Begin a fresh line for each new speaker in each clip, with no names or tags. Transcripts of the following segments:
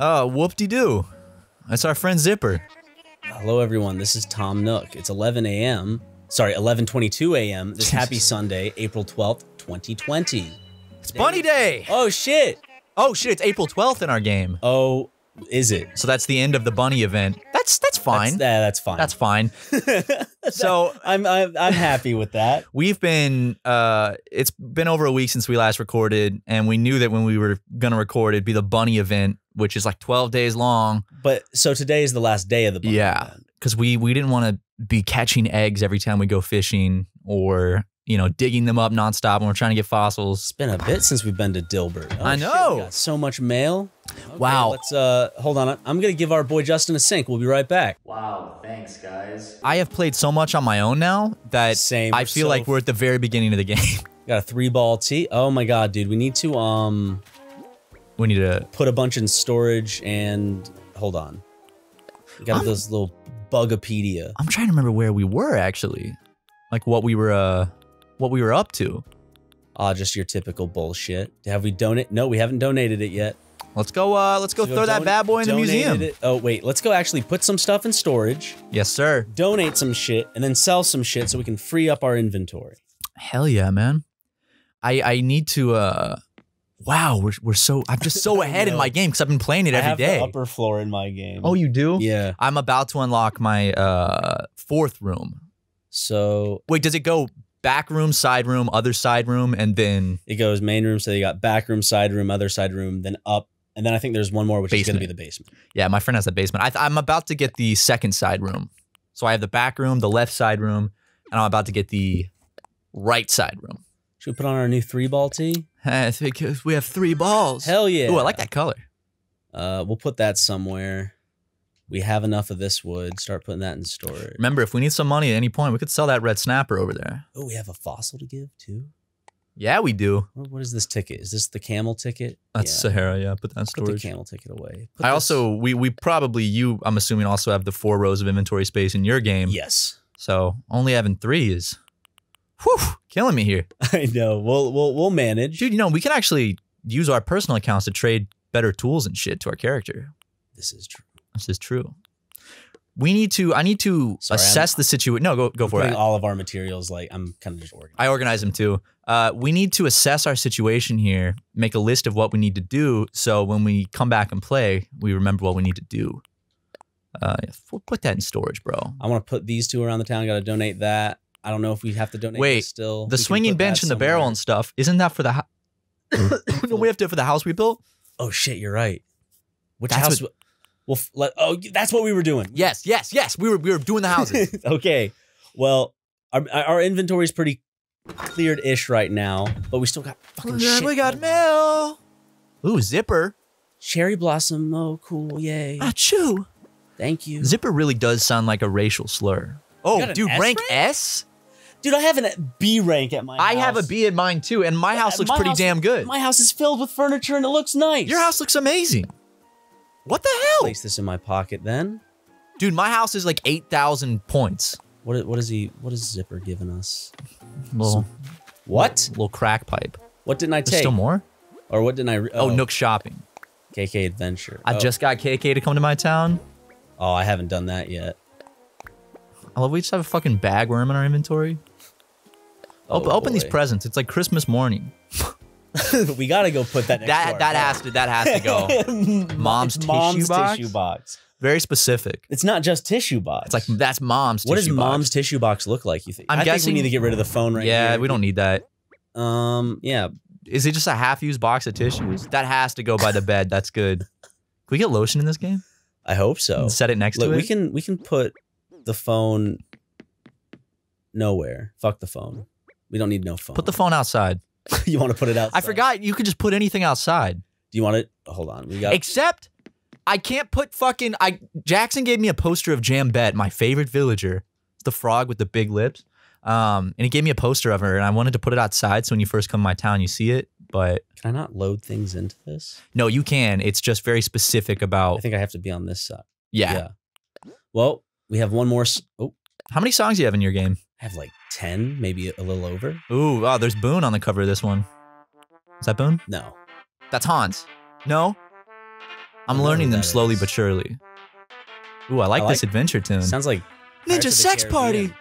Oh, whoop-de-doo. That's our friend Zipper.
Hello, everyone. This is Tom Nook. It's 11 a.m. Sorry, 11:22 a.m. This happy Sunday, April 12th, 2020.
It's Bunny Day.
Oh shit!
Oh shit, it's April 12th in our game.
Oh, is it?
So that's the end of the bunny event. That's that's fine.
That's, yeah,
That's fine.
that's fine.
so
I'm, I'm I'm happy with that.
we've been uh it's been over a week since we last recorded and we knew that when we were going to record it'd be the bunny event which is like 12 days long
But so today is the last day of the bunny
Yeah. cuz we we didn't want to be catching eggs every time we go fishing or you know digging them up nonstop when we're trying to get fossils
It's been a bit since we've been to Dilbert. Oh,
I
shit,
know.
we got so much mail. Okay,
Wow.
Let's uh hold on. I'm gonna give our boy Justin a sink. We'll be right back.
Wow, thanks, guys.
I have played so much on my own now that
Same.
I feel
so-
like we're at the very beginning of the game.
Got a three ball tee. Oh my god, dude. We need to um
we need to
put a bunch in storage and hold on. We got
I'm-
those little bugopedia.
I'm trying to remember where we were actually. Like what we were uh what we were up to.
Ah, just your typical bullshit. Have we donate? No, we haven't donated it yet.
Let's go uh let's go
So
throw that bad boy in the museum.
it- Oh wait, let's go actually put some stuff in storage,
Yes, sir.
donate some shit, and then sell some shit so we can free up our inventory.
Hell yeah, man. I I need to uh wow, we're we're so I'm just so ahead in my game cuz I've been playing it every day.
I have
day.
the upper floor in my game.
oh, you do?
yeah.
I'm about to unlock my uh fourth room.
So
Wait, does it go back room, side room, other side room and then
it goes main room. So you got back room, side room, other side room, then up, and then I think there's one more, which is going to be the basement.
yeah, my friend has the basement. I th- I'm about to get the second side room. So I have the back room, the left side room, and I'm about to get the right side room.
Should we put on our new three ball tee?
I think we have three balls.
Hell yeah!
Ooh, I like that color.
Uh, we'll put that somewhere. We have enough of this wood. Start putting that in storage.
Remember, if we need some money at any point, we could sell that red snapper over there.
Oh, we have a fossil to give too.
Yeah, we do.
What is this ticket? Is this the camel ticket?
That's
yeah.
Saharah. Yeah, put that in
Put the camel ticket away. Put
I also we we probably you I'm assuming also have the four rows of inventory space in your game.
yes.
So only having three is, whew, killing me here,
I know. We'll we'll we'll manage.
dude. You know we can actually use our personal accounts to trade better tools and shit to our character.
This is true.
This is true. We need to. I need to
Sorry,
assess the situation. No, go go
I'm
for it.
all of our materials like I'm kind of just organized.
I organize them too. Uh, we need to assess our situation here, make a list of what we need to do, so when we come back and play, we remember what we need to do. Uh, we'll put that in storage, bro.
I want to put these two around the town. Got to donate that. I don't know if we have to donate.
Wait,
still
The
We
swinging bench and the barrel and stuff, isn't that for the house? no, we have to for the house we built.
Oh shit, you're right. Which
That's
house? Well, let, oh, that's what we were doing.
Yes, yes, yes. We were we were doing the houses.
okay. Well, our, our inventory is pretty cleared ish right now, but we still got fucking shit.
we got mail. Ooh, zipper.
cherry blossom. Oh, cool! Yay!
Achoo.
Thank you,
Zipper really does sound like a racial slur. Oh, dude,
S
rank
rank?
S?
Dude. I have a B rank at my.
I have a
house.
B in mine too, and my house looks
My
pretty
house-
damn good.
My house is filled with furniture and it looks nice.
Your house looks amazing. What the hell?
Place this in my pocket then.
Dude, my house is like 8,000 points.
What? What is he? What is Zipper giving us?
Little,
What?
little crack pipe.
What didn't I
There's
take?
still more?
Or what didn't I? Re-
Oh, oh. Nook Shopping.
KK Adventure.
I
Oh.
just got KK to come to my town.
Oh, I haven't done that yet.
I love we just have a fucking bagworm in our inventory. Open,
Oh,
open these presents. It's like Christmas morning.
we gotta go put that.
That
our
that has to that has to go. Mom's
It's
tissue box?
tissue box.
Very specific.
It's not just tissue box.
It's like that's mom's.
what does
box.
mom's tissue box look like? You think?
I'm
I
guessing-
think we need to get rid of the phone right
Yeah,
here.
we don't need that.
Um. Yeah.
Is it just a half-used box of tissues? That has to go by the bed. That's good. Can we get lotion in this game?
I hope so.
And set it next
Look,
to it.
we can we can put the phone nowhere. Fuck the phone. We don't need no phone.
Put the phone outside.
you want to put it out?
I forgot you could just put anything outside.
Do you want it? Hold on. We got.
Except I can't put fucking I Jackson gave me a poster of Jambette, my favorite villager. The frog with the big lips. Um, and he gave me a poster of her, and I wanted to put it outside so when you first come to my town, you see it. But
Can I not load things into this?
no, you can. It's just very specific about.
I think I have to be on this side.
yeah. yeah.
Well, we have one more. Oh,
How many songs do you have in your game?
I have like ten, maybe a little over.
Ooh, wow, there's Boone on the cover of this one. Is that Boone?
No,
That's Hans. No? I'm learning them slowly
is.
but surely. Ooh, I like
I
this adventure tune.
Sounds like
Ninja sex party.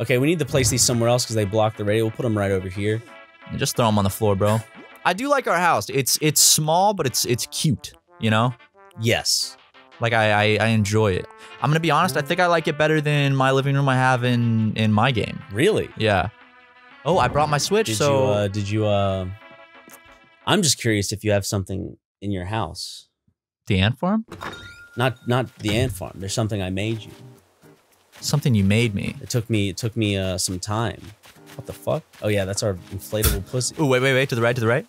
Okay, we need to place these somewhere else because they block the radio. We'll put them right over here.
Yeah, Just throw them on the floor, bro. I do like our house. It's it's small, but it's it's cute. You know,
Yes.
Like I I, I enjoy it. I'm gonna be honest. I think I like it better than my living room I have in in my game.
Really?
Yeah. Oh, I brought my Switch.
Did
so
you? Uh, did you? Uh, I'm just curious if you have something in your house.
the ant farm,
Not not the ant farm. There's something I made you.
something you made me.
It took me. It took me uh, some time. What the fuck? Oh yeah, that's our inflatable pussy.
Oh wait, wait, wait. To the right, to the right.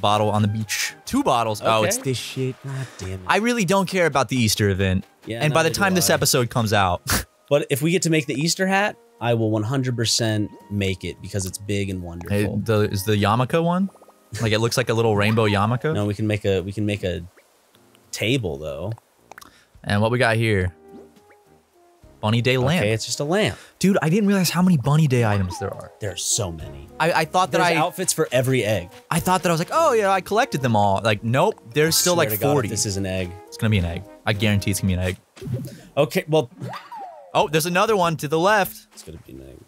Bottle on the beach. Two bottles. Oh, it's this shit.
God damn it.
I really don't care about the Easter event.
yeah,
and by the time this episode comes out,
But if we get to make the Easter hat, I will 100% make it because it's big and wonderful.
Hey, the, is the yarmulke one? Like it looks like a little rainbow yarmulke.
no, we can make a we can make a table though.
And what we got here? Bunny Day lamp.
Okay, it's just a lamp.
Dude, I didn't realize how many Bunny Day items there are.
There's so many.
I, I thought that
There's
I
outfits for every egg.
I thought that I was like, oh yeah, I collected them all. Like, nope, there's still like
to God,
40.
this is an egg.
it's gonna be an egg. I guarantee it's gonna be an egg.
Okay, well,
Oh, there's another one to the left.
it's gonna be an egg.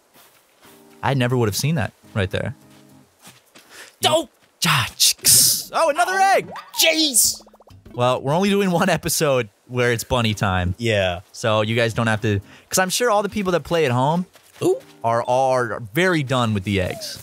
I never would have seen that right there. Ah. Oh, another egg.
jeez.
Well, we're only doing one episode where it's bunny time.
Yeah.
So you guys don't have to, because I'm sure all the people that play at home
Ooh.
are are very done with the eggs.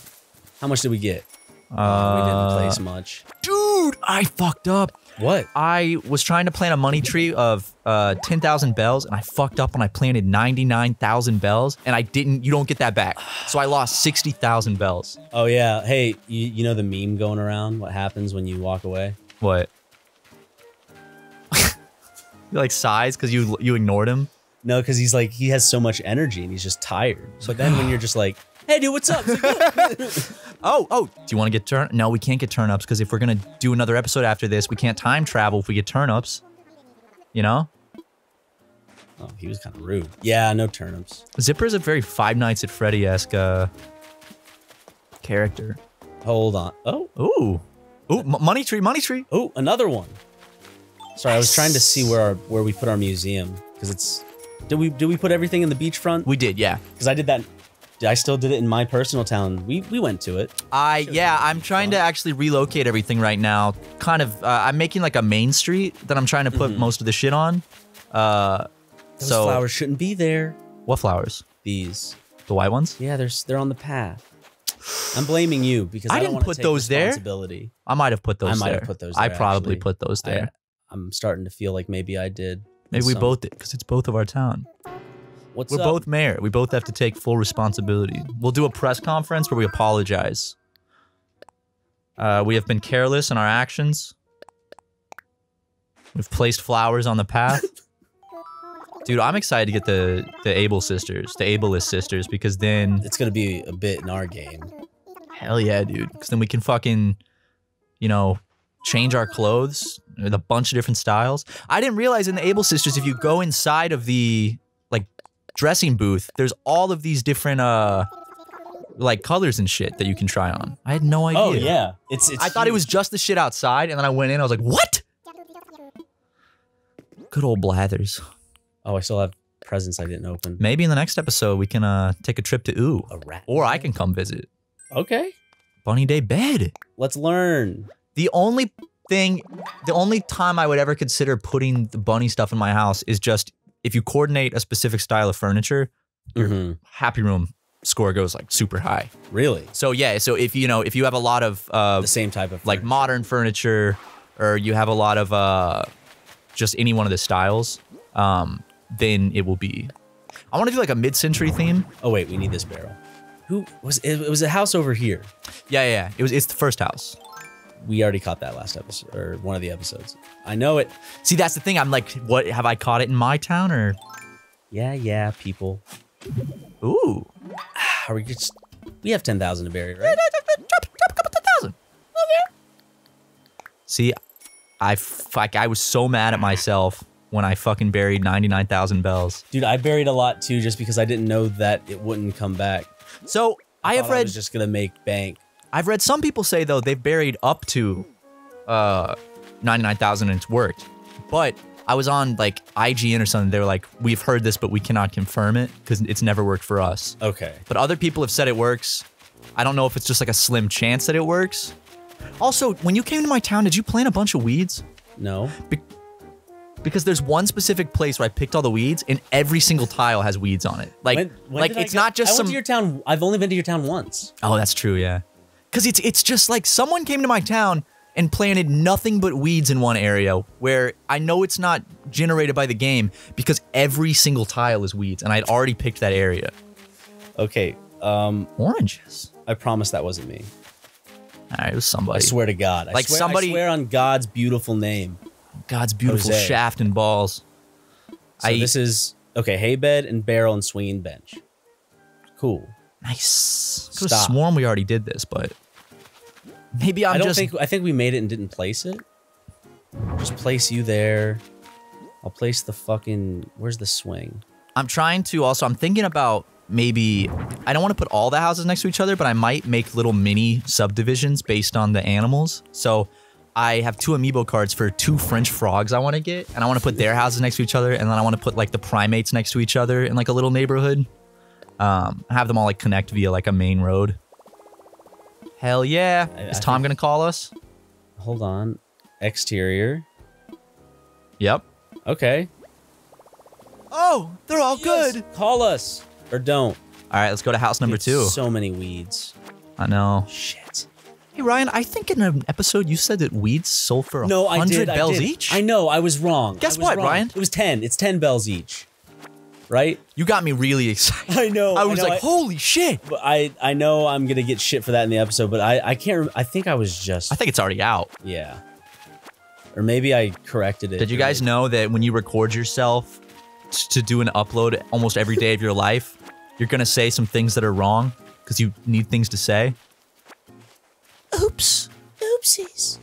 How much did we get?
Uh,
we didn't place much.
Dude, I fucked up.
What?
I was trying to plant a money tree of uh, 10,000 bells, and I fucked up and I planted 99,000 bells, and I didn't, you don't get that back. So I lost 60,000 bells.
Oh yeah. Hey, you, you know the meme going around? What happens when you walk away?
What? You like sighs because you you ignored him?
No, because he's like he has so much energy and he's just tired. But then when you're just like, "Hey, dude, what's up?"
Oh, oh, do you want to get turn? No, we can't get turnips because if we're gonna do another episode after this, we can't time travel if we get turnips. You know,
oh, he was kind of rude. Yeah, no turnips.
Zipper is a very Five Nights at Freddy esque uh, character.
Hold on. Oh,
Ooh, ooh, money tree, money tree.
oh, another one. Sorry, I was trying to see where our where we put our museum because it's. Did we did we put everything in the beachfront?
We did, yeah.
Because I did that. I still did it in my personal town. We we went to it.
I yeah, I'm trying to actually relocate everything right now. Kind of, uh, I'm making like a main street that I'm trying to put
Mhm.
most of the shit on. Uh,
Those
so
flowers shouldn't be there.
what flowers?
These.
The white ones?
Yeah, they're s- they're on the path. I'm blaming you because
I
I, don't
didn't
wanna
put
take
those there.
responsibility.
I might have put those. There.
I might
there.
have put those
I
there,
probably
actually.
put those there.
I'm starting to feel like maybe I did.
Maybe we
some.
both did because it's both of our town.
What's
We're
up?
both mayor. We both have to take full responsibility. We'll do a press conference where we apologize. Uh, we have been careless in our actions. We've placed flowers on the path. Dude, I'm excited to get the the Able sisters, the Ableist sisters, because then
It's gonna be a bit in our game.
hell yeah, dude. Because then we can fucking, you know, change our clothes with a bunch of different styles. I didn't realize in the Able sisters, if you go inside of the like dressing booth, there's all of these different uh like colors and shit that you can try on. I had no idea.
Oh yeah, it's it's.
I thought it was just the shit outside, and then I went in. I was like, "What?" Good old Blathers.
Oh, I still have presents I didn't open.
Maybe in the next episode we can uh take a trip to Ooh,
A rat.
or I can come visit.
Okay,
Bunny Day bed.
let's learn.
The only thing, the only time I would ever consider putting the bunny stuff in my house is just if you coordinate a specific style of furniture. Your
hmm
Happy Room score goes like super high.
Really,
So yeah, so if you know if you have a lot of uh
the same type of
like
furniture.
modern furniture or you have a lot of uh just any one of the styles, um, then it will be. I want to do like a mid-century theme.
Oh wait, we need this barrel. Who was it? It was a house over here.
Yeah, yeah, yeah. It was. It's the first house.
We already caught that last episode or one of the episodes. I know it.
See, that's the thing. I'm like, what? Have I caught it in my town or?
Yeah, yeah, people.
Ooh,
Are we just? We have ten thousand to bury, right?
drop, drop a couple ten thousand. Oh, See, I like I was so mad at myself when I fucking buried ninety nine thousand bells.
Dude, I buried a lot too, just because I didn't know that it wouldn't come back.
So I have
thought I was just gonna make bank.
I've read some people say though they've buried up to uh 99,000 and it's worked. But I was on like IGN or something. They were like, "We've heard this, but we cannot confirm it because it's never worked for us."
Okay.
But other people have said it works. I don't know if it's just like a slim chance that it works. Also, when you came to my town, did you plant a bunch of weeds?
No.
Because there's one specific place where I picked all the weeds, and every single tile has weeds on it. Like,
When- when
like it's not just
I
some.
went to your town. I've only been to your town once.
Oh, that's true, yeah. Cause it's it's just like someone came to my town and planted nothing but weeds in one area where I know it's not generated by the game because every single tile is weeds and I'd already picked that area.
Okay. Um,
Oranges.
I promise that wasn't me.
Alright, it was somebody.
I swear to God. I
Like
swear,
somebody-
I swear on God's beautiful name.
God's beautiful
Jose.
shaft and balls.
So
I
this is okay. Hay bed and barrel and swinging bench. Cool.
Nice. Could have
Stop.
sworn we already did this, but maybe I'm
I don't
just
think I think we made it and didn't place it. Just place you there. I'll place the fucking. Where's the swing?
I'm trying to also I'm thinking about maybe I don't want to put all the houses next to each other, but I might make little mini subdivisions based on the animals. So I have two amiibo cards for two French frogs I want to get, and I want to put their houses next to each other, and then I want to put like the primates next to each other in like a little neighborhood. Um, have them all like connect via like a main road. Hell yeah!
I-
Is
I
Tom gonna call us?
Hold on. Exterior.
Yep.
Okay.
Oh, they're all
Yes, Call us or don't.
All right, let's go to house number
Dude,
two.
So many weeds.
I know.
Shit.
Hey Ryan, I think in an episode you said that weeds sold for a
No, I
hundred
did. I
bells
did.
each.
I know. I was wrong. I
Guess
was
what,
wrong.
Ryan?
It was ten. It's ten bells each. Right?
You got me really excited.
I know.
I was
know,
like,
I-
holy shit.
But I I know I'm gonna get shit for that in the episode, but I I can't. Rem- I think I was just
I think it's already out.
yeah, or maybe I corrected it.
Did you guys
maybe-
know that when you record yourself t- to do an upload almost every day of your life, you're going to say some things that are wrong because you need things to say? Oops.
Oopsies.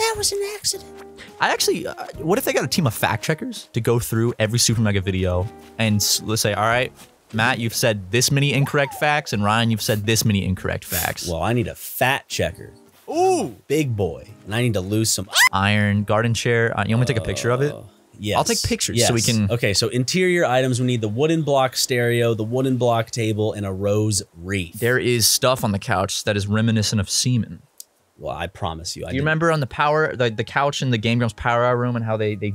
That was an accident.
I actually, uh, what if they got a team of fact checkers to go through every Super Mega video and let's say, all right, Matt, you've said this many incorrect facts, and Ryan, you've said this many incorrect facts.
Well, I need a fat checker. Ooh, big boy, and I need to lose some.
Iron, garden chair. Uh, you want me to take a picture of it?
Yes.
I'll take pictures so we can-
Okay, so interior items. We need the wooden block stereo, the wooden block table, and a rose wreath.
There is stuff on the couch that is reminiscent of semen.
Well, I promise you. I
Do you
did-
remember on the power, the, the couch in the Game Grumps Power Hour room, and how they they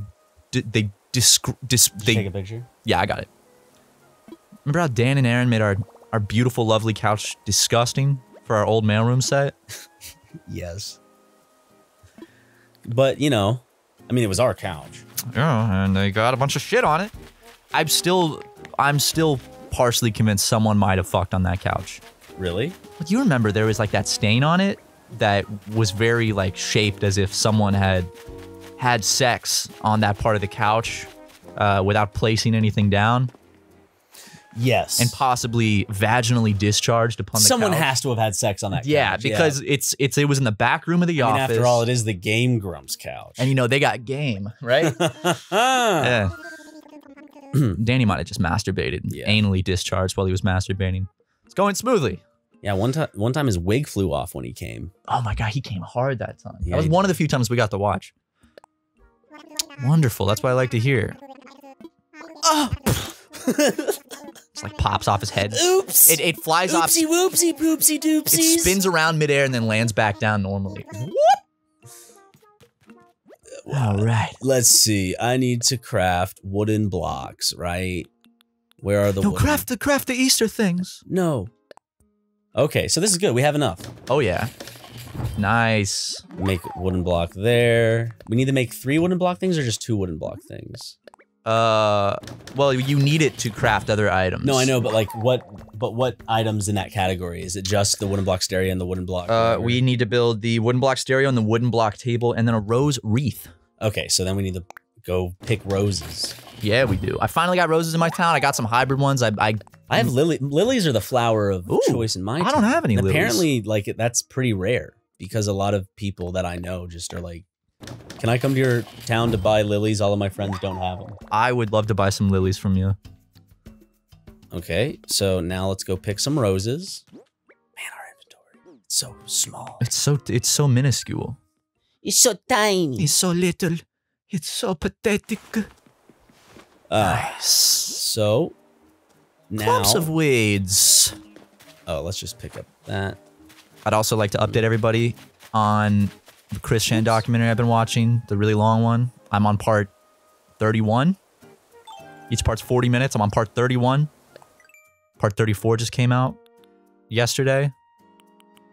they dis, dis
you take a picture?
yeah, I got it. Remember how Dan and Arin made our our beautiful, lovely couch disgusting for our old mailroom set?
Yes. But you know, I mean, it was our couch.
Yeah, and they got a bunch of shit on it. I'm still I'm still partially convinced someone might have fucked on that couch.
Really?
Like you remember there was like that stain on it that was very like shaped as if someone had had sex on that part of the couch uh, without placing anything down
Yes.
and possibly vaginally discharged upon the
someone
couch.
has to have had sex on that.
yeah,
couch,
because it's it's it was in the back room of the
I mean,
office.
after all, it is the Game Grumps couch.
and you know they got game, right? yeah. Danny might have just masturbated,
Yeah.
anally discharged while he was masturbating. It's going smoothly.
Yeah, one time, one time his wig flew off when he came.
Oh my god, he came hard that time.
Yeah,
that was one of the few times we got to watch. Wonderful. That's what I like to hear. Oh. it's like pops off his head.
Oops.
It, it flies off.
Oopsie whoopsie poopsie doopsies.
It spins around midair and then lands back down normally. All right.
Let's see. I need to craft wooden blocks, right? Where are the
No,
wooden-
craft the craft the Easter things.
No. Okay, so this is good. We have enough.
Oh yeah. Nice.
Make wooden block there. We need to make three wooden block things or just two wooden block things?
Uh, well, you need it to craft other items.
No, I know, but like what? But what items in that category? Is it just the wooden block stereo and the wooden block?
Uh, we need to build the wooden block stereo and the wooden block table, and then a rose wreath.
Okay, so then we need to go pick roses.
Yeah, we do. I finally got roses in my town. I got some hybrid ones. I, I
I have lily. Lilies are the flower of
Ooh,
choice in my.
I don't have any lilies.
Apparently, like that's pretty rare because a lot of people that I know just are like, "Can I come to your town to buy lilies?" All of my friends don't have them.
I would love to buy some lilies from you.
Okay, so now let's go pick some roses. Man, our inventory it's so small.
It's so it's so minuscule.
It's so tiny.
It's so little. It's so pathetic.
Uh,
Nice.
so now,
Clumps of weeds.
oh, let's just pick up that.
I'd also like to update everybody on the Chris Chan documentary I've been watching, the really long one. I'm on part 31. Each part's 40 minutes. I'm on part 31. Part 34 just came out yesterday.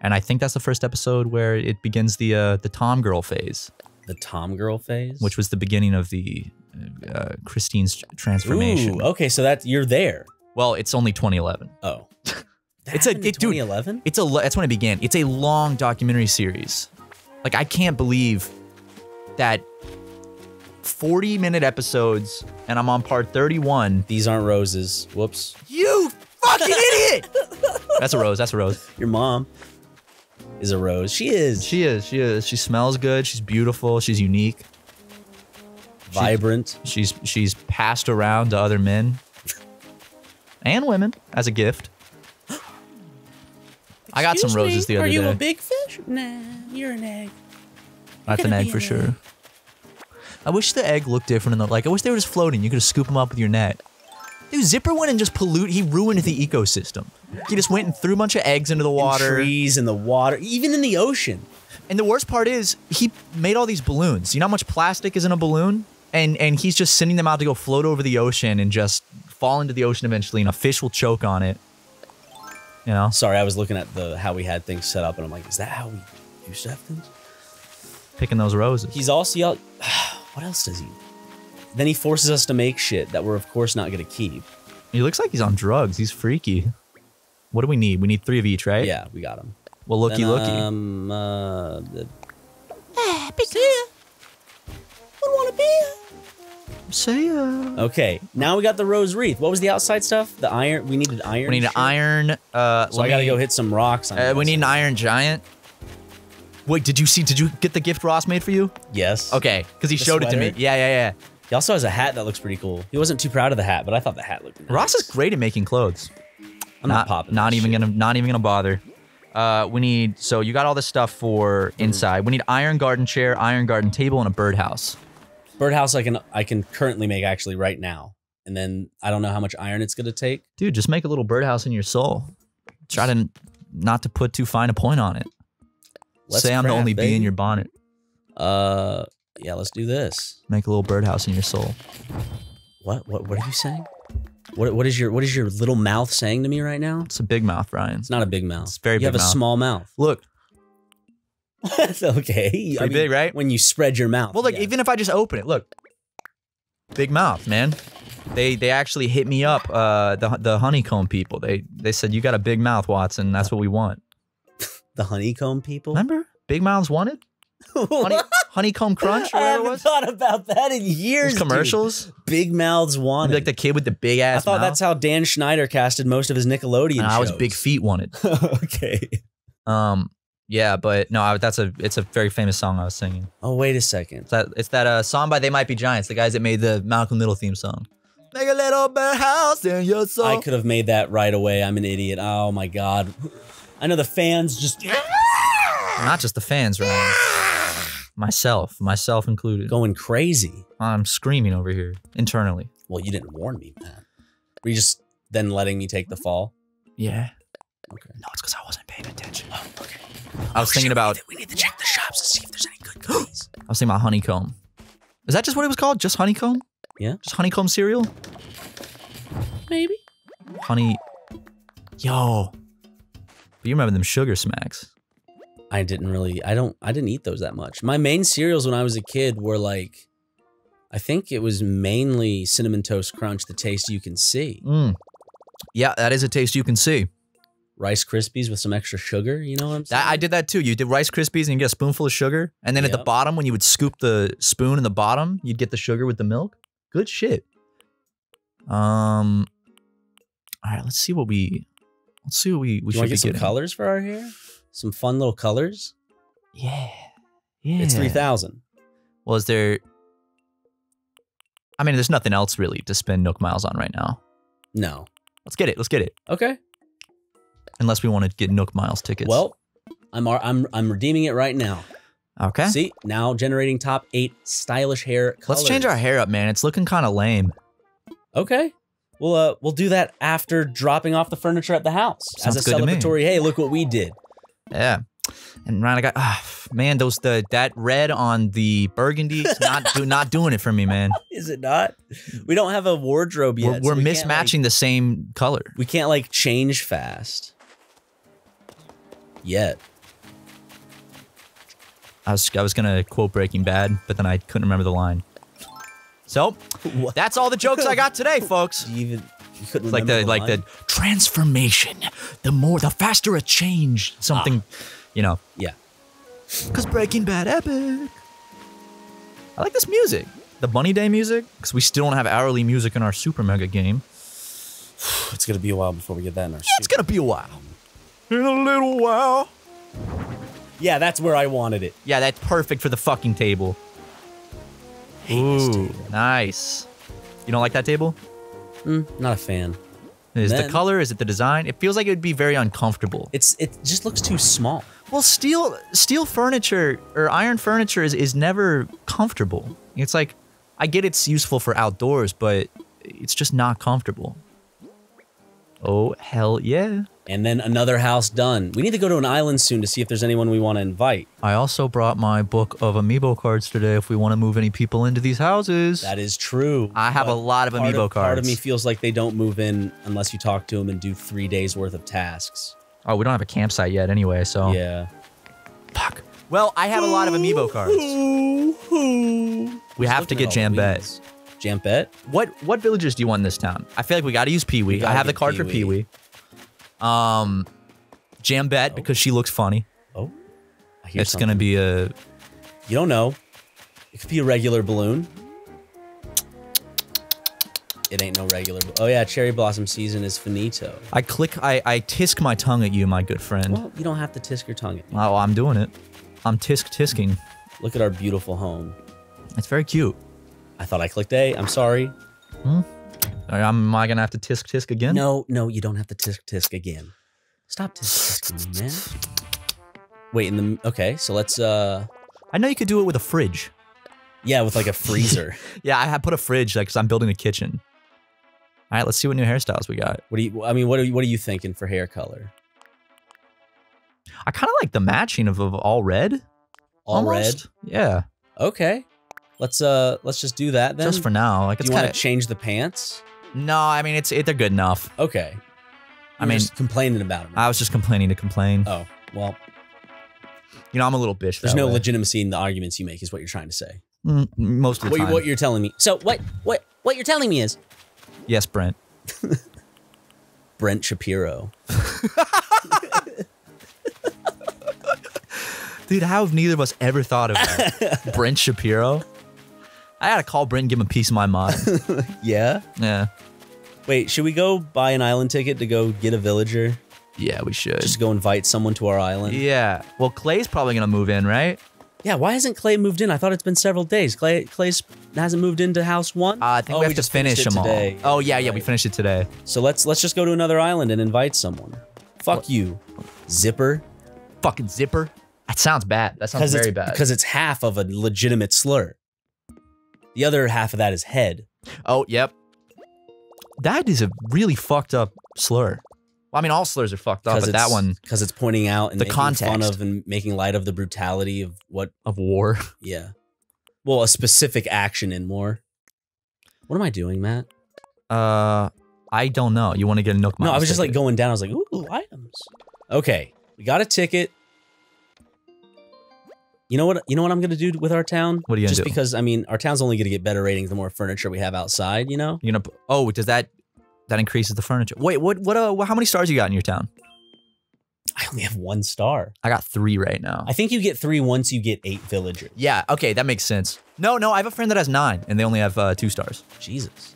And I think that's the first episode where it begins the uh, the Tom girl phase,
The Tom girl phase,
which was the beginning of the uh, Christine's transformation.
Ooh, okay, so that you're there.
Well, it's only 2011.
Oh,
It's a- it- dude,
2011.
It's a that's when it began. It's a long documentary series. Like I can't believe that 40 minute episodes and I'm on part 31.
These aren't roses. Whoops.
You fucking idiot. that's a rose. That's a rose.
Your mom is a rose. She is
She is. She is. She smells good. She's beautiful. She's unique.
vibrant.
She's she's passed around to other men and women as a gift. I got some roses
me,
the other day.
Are you
day.
a big fish? Nah, you're an egg.
That's an egg for
an
sure.
egg.
I wish the egg looked different in the like. I wish they were just floating. You could just scoop them up with your net. Dude, Zipper went and just pollute. He ruined the ecosystem. He just went and threw a bunch of eggs into the
In
water.
trees in the water, even in the ocean.
And the worst part is he made all these balloons. You know how much plastic is in a balloon? And and he's just sending them out to go float over the ocean and just fall into the ocean eventually, and a fish will choke on it. You know,
Sorry, I was looking at the how we had things set up, and I'm like, is that how we used to have things?
picking those roses.
He's also y'all. What else does he? Then he forces us to make shit that we're of course not gonna keep.
He looks like he's on drugs. He's freaky. What do we need? We need three of each, right?
Yeah, we got him.
Well, looky,
Then,
looky.
Um, uh, the,
Ah, big deal. Would want a beer.
Say uh.
okay, now we got the rose wreath. What was the outside stuff? The iron. We needed iron.
We need an iron. Uh,
So I gotta
me-
go hit some rocks. I'm
Uh, we need an iron giant. Wait, did you see? Did you get the gift Ross made for you?
Yes.
Okay, because he
The
showed it to me. Yeah, yeah, yeah.
He also has a hat that looks pretty cool. He wasn't too proud of the hat, but I thought the hat looked. Nice.
Ross is great at making clothes.
I'm not, popping.
Not even
shit.
gonna. Not even gonna bother. Uh, we need. So you got all this stuff for
Mm.
inside. We need iron garden chair, iron garden table, and a birdhouse.
Birdhouse. I can I can currently make actually right now, and then I don't know how much iron it's gonna take.
Dude, just make a little birdhouse in your soul. Try to not to put too fine a point on it.
Let's
Say I'm the only bee in your bonnet.
Uh, yeah, let's do this.
Make a little birdhouse in your soul.
What what what are you saying? What what is your what is your little mouth saying to me right now?
It's a big mouth, Ryan.
It's not a big mouth.
It's very
You have a small mouth.
Look,
That's okay.
Pretty big, right?
When you spread your mouth.
Well, like
yeah.
even if I just open it, look, big mouth, man. They they actually hit me up. Uh, the the honeycomb people. They they said you got a big mouth, Watson. That's what we want.
the honeycomb people.
Remember, big mouths wanted honey, honeycomb crunch
I haven't
was.
thought about that in years.
Those
dude.
commercials.
Big mouths wanted.
Like the kid with the big ass.
I thought that's how Dan Schneider casted most of his Nickelodeon
And I was big feet wanted.
okay.
Um, yeah, but no, I, that's a it's a very famous song I was singing.
Oh wait a second.
It's that it's that uh, song by They Might Be Giants, the guys that made the Malcolm Little theme song. Make a little birdhouse in your soul.
I could have made that right away. I'm an idiot. Oh my god. I know the fans just
Not just the fans, Ryan. Myself, myself included.
going crazy.
I'm screaming over here internally.
Well, you didn't warn me, man. Were you just then letting me take the fall?
Yeah.
Okay.
No, it's because I wasn't paying attention.
Oh, okay.
I was thinking about
We need to check the shops to see if there's any good cookies.
I was thinking about honeycomb. Is that just what it was called? Just honeycomb?
Yeah.
Just honeycomb cereal?
Maybe.
Honey. Yo. But you remember them sugar smacks?
I didn't really. I don't. I didn't eat those that much. My main cereals when I was a kid were like, I think it was mainly cinnamon toast crunch, the taste you can see.
Mm. Yeah, that is a taste you can see.
Rice Krispies with some extra sugar. You know what I'm saying?
That, I did that too. You did Rice Krispies and you get a spoonful of sugar, and then at the bottom, when you would scoop the spoon in the bottom, you'd get the sugar with the milk. Good shit. Um. All right, let's see what we. Let's see what we we
you
should
get some
getting.
colors for our hair? Some fun little colors.
Yeah. Yeah.
It's three thousand.
Well, is there? I mean, there's nothing else really to spend Nook miles on right now.
No.
Let's get it. Let's get it.
Okay.
Unless we want to get Nook miles tickets.
Well, I'm I'm I'm redeeming it right now.
Okay.
See, now generating top eight stylish hair colors.
Let's change our hair up, man. It's looking kind of lame.
Okay. We'll uh we'll do that after dropping off the furniture at the house
Sounds
as a
good to me.
celebratory. Hey, look what we did.
Yeah. And Ryan, I got ah, man, those the that red on the burgundy not do, not doing it for me, man.
Is it not? We don't have a wardrobe yet.
We're, we're
we can't, like-
mismatching the same color.
we can't like change fast. Yet.
I was I was gonna quote Breaking Bad, but then I couldn't remember the line. So
What?
that's all the jokes I got today, folks.
You even you couldn't
It's like
remember
the like
line?
the transformation. The more, the faster a change. Something, ah. you know.
Yeah.
Cause Breaking Bad epic. I like this music. The Bunny Day music, because we still don't have hourly music in our Super Mega game.
It's gonna be a while before we get that in our
It's gonna be a while. In a little while.
Yeah, that's where I wanted it.
Yeah, that's perfect for the fucking table. Ooh, nice. You don't like that table?
Mm, not a fan.
Is
Then-
the color? Is it the design? It feels like it would be very uncomfortable.
It's it just looks too small.
Well, steel steel furniture or iron furniture is, is never comfortable. It's like I get it's useful for outdoors, but it's just not comfortable. Oh hell yeah.
And then another house done. We need to go to an island soon to see if there's anyone we want to invite.
I also brought my book of amiibo cards today if we want to move any people into these houses.
That is true.
I have a lot of amiibo
Part of me feels like they don't move in unless you talk to them and do three days worth of tasks.
oh, we don't have a campsite yet anyway, so
Yeah.
fuck. Well, I have a lot of amiibo cards. We have to get Jam Bet.
Jambette?
What what villagers do you want in this town? I feel like we got to use Peewee. I have the card for Pee
Pee-wee.
Wee. Um, Jambette because she looks funny.
Oh. I hear
It's gonna be a
You don't know. It could be a regular balloon. It ain't no regular. Oh yeah, cherry blossom season is finito.
I click. I I tisk my tongue at you, my good friend.
Well, you don't have to tisk your tongue at me.
Oh, I'm doing it. I'm tisk tisking.
Look at our beautiful home.
It's very cute.
I thought I clicked A. I'm sorry.
Am am I gonna have to tisk tisk again?
No, no, you don't have to tisk tisk again. Stop tisk tisking man. Wait, in the okay, so let's uh
I know you could do it with a fridge.
yeah, with like a freezer.
Yeah, I have put a fridge like because I'm building a kitchen. All right, let's see what new hairstyles we got.
what do you I mean, what are you what are you thinking for hair color?
I kind of like the matching of, of all red.
All
almost. Yeah.
Okay. Let's uh let's just do that then.
just for now. Like
do
it's
you want
kind
to
of
change the pants?
no. I mean, it's it, they're good enough.
Okay.
I
You're
mean,
just complaining about them.
I was just complaining to complain.
oh, well,
You know, I'm a little bitch.
there's
that
no
way.
legitimacy in the arguments you make is what you're trying to say.
Mm, most of the
What,
time.
what you're telling me. So what what what you're telling me is
yes, Brent.
Brent Shapiro.
Dude, how have neither of us ever thought of that? Brent Shapiro. I gotta call Brent and give him a piece of my mind.
Yeah?
yeah,
Wait, should we go buy an island ticket to go get a villager?
yeah, we should.
Just go invite someone to our island?
yeah. Well, Clay's probably gonna move in, right?
Yeah, why hasn't Clay moved in? I thought it's been several days. Clay Clay's hasn't moved into house one?
Uh, I think
Oh,
we have to
just finished
finish them
today.
all. Oh yeah, yeah, we
Right.
finished it today.
So let's let's just go to another island and invite someone. Fuck you, Zipper.
Fucking zipper. That sounds bad. That sounds very bad.
because it's half of a legitimate slur. The other half of that is head.
oh, yep. That is a really fucked up slur. Well, I mean, all slurs are fucked up, but that one
because it's pointing out and
The
making fun
context.
of and making light of the brutality of what
of war.
yeah. Well, a specific action in war. What am I doing, Matt?
Uh, I don't know. You want to get a Nook?
No, I was just like going down. I was like, ooh, items. Okay, we got a ticket. You know what? You know what I'm gonna do with our town?
What are you gonna
Just
do?
because I mean, our town's only gonna get better ratings the more furniture we have outside. You know?
You're gonna. p- Oh, does that that increases the furniture? Wait, what? What? Uh, how many stars you got in your town?
I only have one star.
I got three right now.
I think you get three once you get eight villagers.
yeah. Okay, that makes sense. No, no, I have a friend that has nine, and they only have uh, two stars.
Jesus.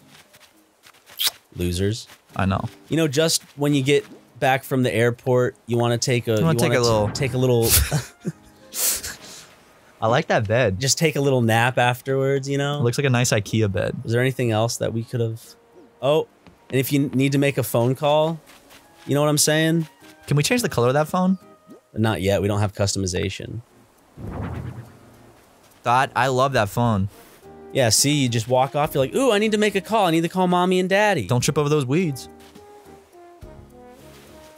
Losers.
I know.
You know, just when you get back from the airport, you want to take a
You wanna take a little-
take a little
I like that bed.
just take a little nap afterwards, you know?
It looks like a nice IKEA bed.
Is there anything else that we could have Oh, and if you need to make a phone call, you know what I'm saying?
Can we change the color of that phone?
Not yet. We don't have customization.
Dot, I love that phone.
Yeah, see, you just walk off. You're like, ooh, I need to make a call. I need to call mommy and daddy.
Don't trip over those weeds.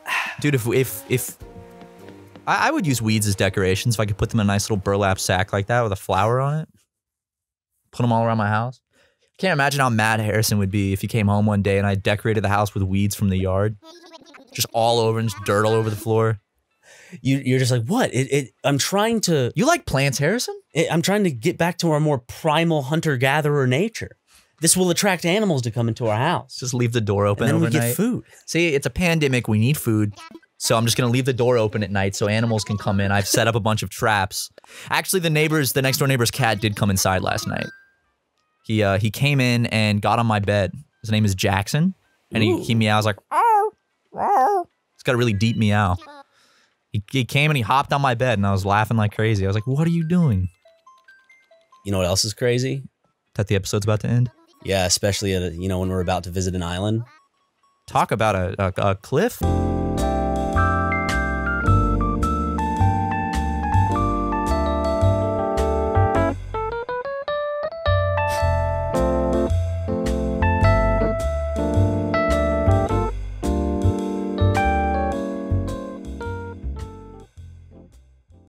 Dude, if if if I, I would use weeds as decorations if I could put them in a nice little burlap sack like that with a flower on it. Put them all around my house. Can't imagine how mad Harrison would be if he came home one day and I decorated the house with weeds from the yard. Just all over and just dirt all over the floor.
You, you're just like, what? It, it, I'm trying to.
You like plants, Harrison?
it- I'm trying to get back to our more primal hunter gatherer nature. This will attract animals to come into our house,
Just leave the door
and
open
then we get food.
See, it's a pandemic. We need food. So I'm just gonna leave the door open at night so animals can come in. I've set up a bunch of traps. Actually, the neighbors, the next door neighbor's cat did come inside last night. He uh he came in and got on my bed. His name is Jackson. And he, he meows like "Arr, arr." He's got a really deep meow. He, he came and he hopped on my bed and I was laughing like crazy. I was like, what are you doing?
You know what else is crazy?
That the episode's about to end?
Yeah, especially at a, you know when we're about to visit an island.
Talk about a, a, a cliff.